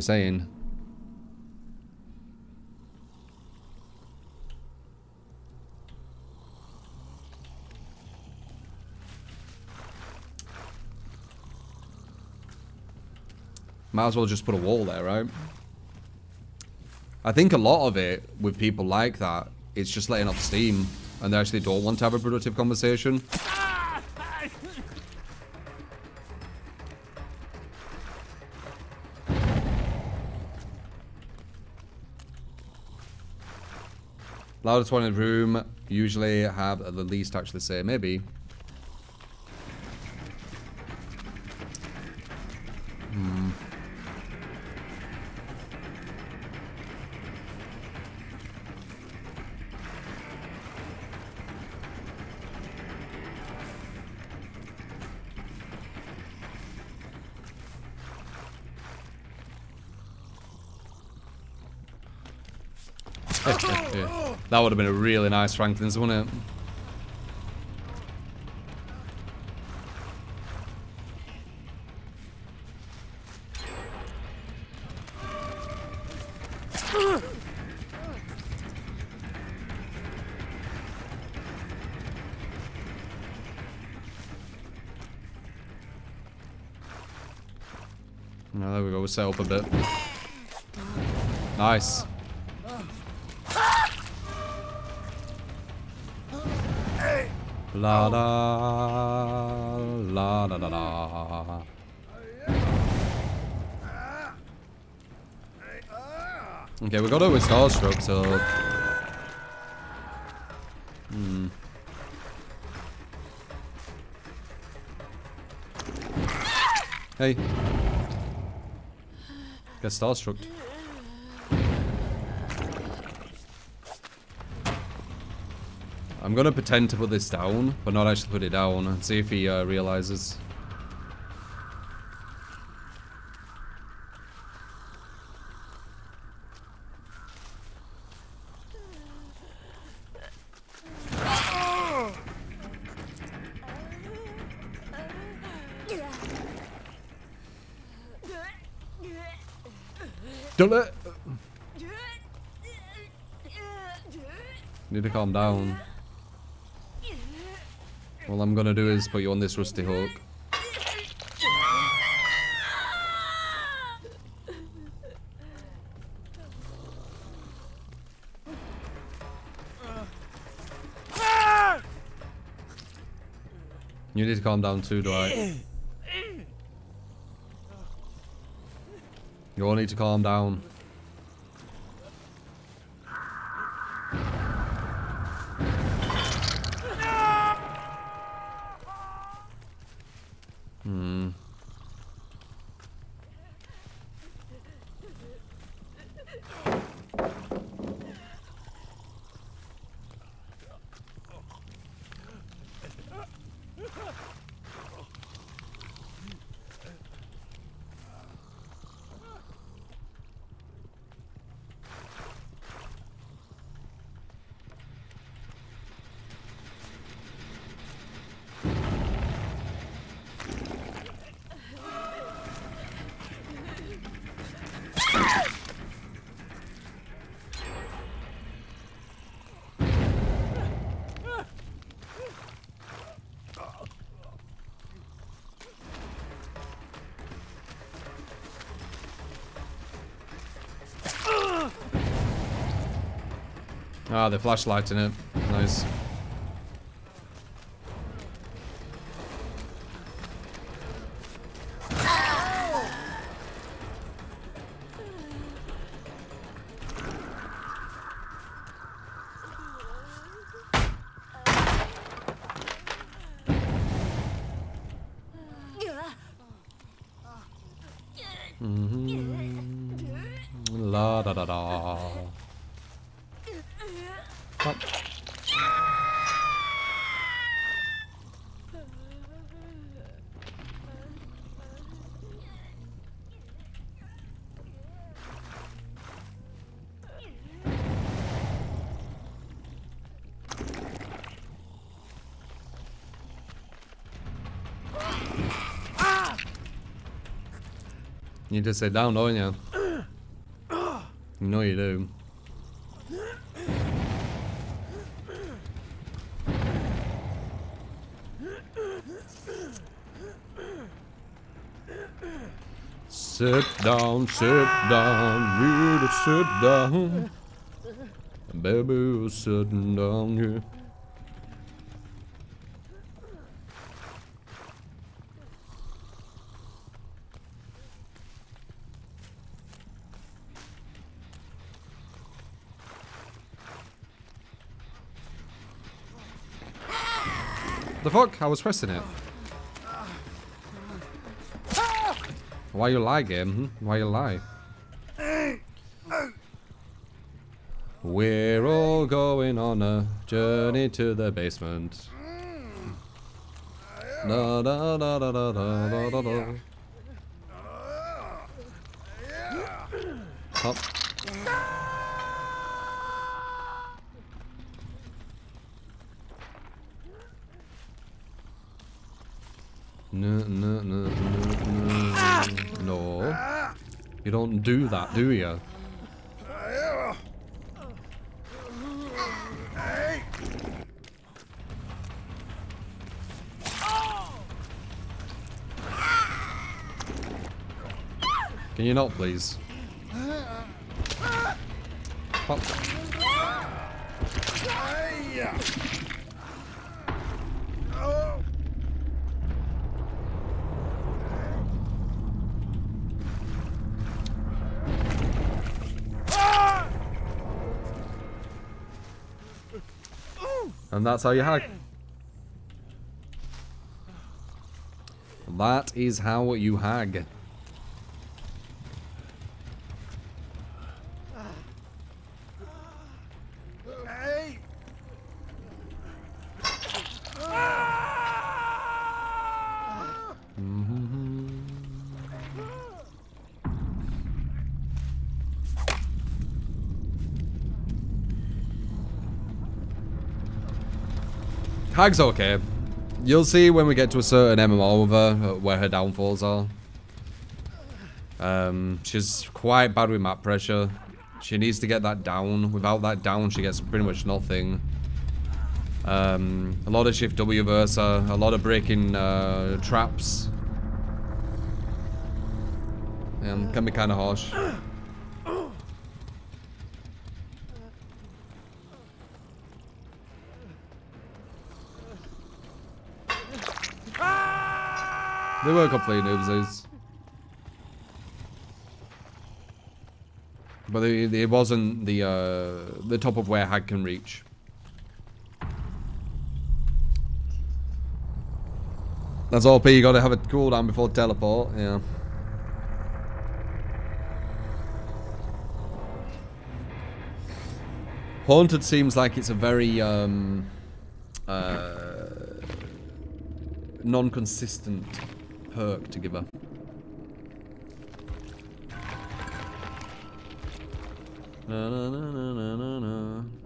you saying? Might as well just put a wall there, right? I think a lot of it with people like that, it's just letting off steam and they actually don't want to have a productive conversation. Loudest one in the room usually have the least actually say maybe. Hmm. That would have been a really nice Franklin's, wouldn't it? Oh, there we go, we'll set up a bit. Nice. La la la la la la. Okay, we got it with Starstruck, so. Hmm. Hey. Get Starstruck. I'm gonna pretend to put this down, but not actually put it down, and see if he uh, realizes. Don't. Need to calm down. All I'm gonna do is put you on this rusty hook. You need to calm down too, Dwight. You all need to calm down. Ah, the flashlight in it. Nice. Mm-hmm. La da da da. What? You to sit down, don't you? You know you do. Sit down, sit down, you to sit down. Baby, sitting down here. The fuck? I was pressing it. Why you lie, game? Hmm? Why you lie? We're all going on a journey to the basement. Da da da da da da da da. No, no, no, no, no. No. You don't do that, do you? Can you not, please? Pop. And that's how you hack. That is how you hag. Hag's okay. You'll see when we get to a certain MMR with her, uh, where her downfalls are. Um, she's quite bad with map pressure. She needs to get that down. Without that down, she gets pretty much nothing. Um, a lot of shift W versa, a lot of breaking uh, traps. And can be kind of harsh. They were complete noobsies. But it, it wasn't the uh, the top of where Hag can reach. That's all P, you gotta have a cooldown before teleport, yeah. Haunted seems like it's a very um, uh, non-consistent perk to give her. Na, na, na,